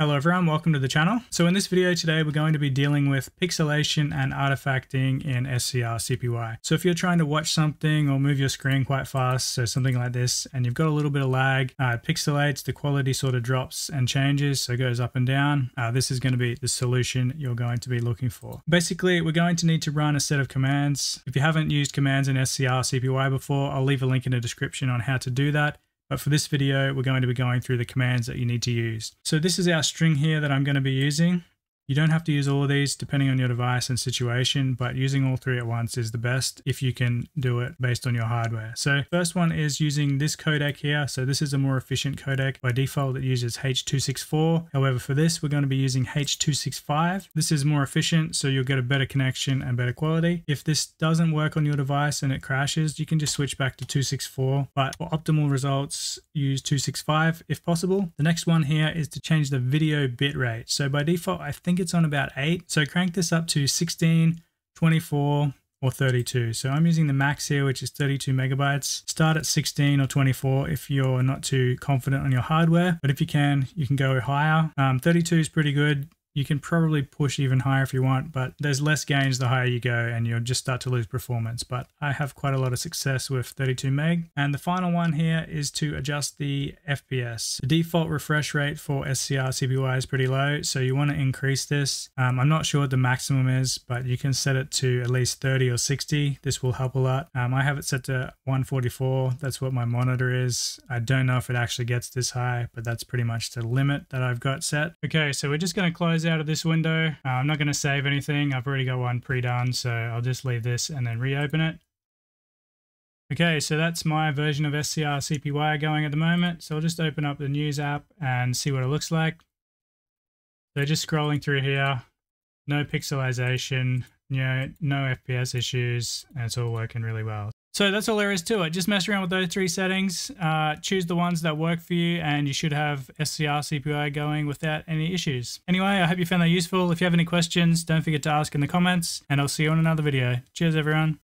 Hello everyone, welcome to the channel. So in this video today, we're going to be dealing with pixelation and artifacting in SCRCPY. So if you're trying to watch something or move your screen quite fast, so something like this, and you've got a little bit of lag, uh, pixelates, the quality sort of drops and changes, so goes up and down. Uh, this is going to be the solution you're going to be looking for. Basically, we're going to need to run a set of commands. If you haven't used commands in SCRCPY before, I'll leave a link in the description on how to do that. But for this video, we're going to be going through the commands that you need to use. So this is our string here that I'm going to be using. You don't have to use all of these depending on your device and situation, but using all three at once is the best if you can do it based on your hardware. So first one is using this codec here. So this is a more efficient codec. By default, it uses H.264. However, for this, we're going to be using H.265. This is more efficient, so you'll get a better connection and better quality. If this doesn't work on your device and it crashes, you can just switch back to 264. But for optimal results, use 265 if possible. The next one here is to change the video bitrate. So by default, I think think it's on about 8. So crank this up to 16, 24, or 32. So I'm using the max here, which is 32 megabytes. Start at 16 or 24 if you're not too confident on your hardware, but if you can, you can go higher. Um, 32 is pretty good. You can probably push even higher if you want, but there's less gains the higher you go and you'll just start to lose performance. But I have quite a lot of success with 32 meg. And the final one here is to adjust the FPS. The default refresh rate for SCRCPY is pretty low, so you want to increase this. Um, I'm not sure what the maximum is, but you can set it to at least 30 or 60. This will help a lot. Um, I have it set to 144. That's what my monitor is. I don't know if it actually gets this high, but that's pretty much the limit that I've got set. Okay, so we're just going to close out of this window. Uh, I'm not going to save anything. I've already got one pre-done, so I'll just leave this and then reopen it. Okay, so that's my version of SCRCPY going at the moment. So I'll just open up the news app and see what it looks like. So just scrolling through here, no pixelization, you know, no FPS issues, and it's all working really well. So that's all there is to it. Just mess around with those three settings, uh, choose the ones that work for you, and you should have SCRCPY going without any issues. Anyway, I hope you found that useful. If you have any questions, don't forget to ask in the comments, and I'll see you on another video. Cheers, everyone.